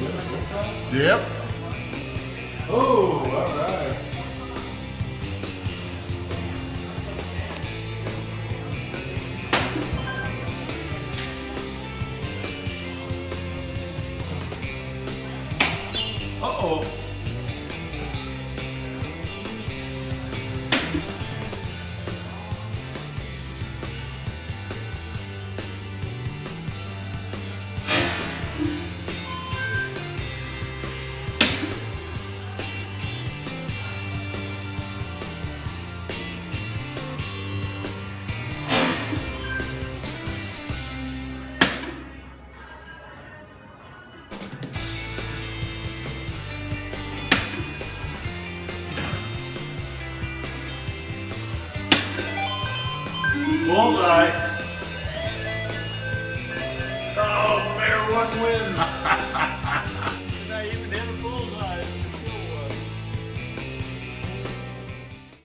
Yep. Oh, all right. Uh-oh. Bullseye. Oh, Mayor one win.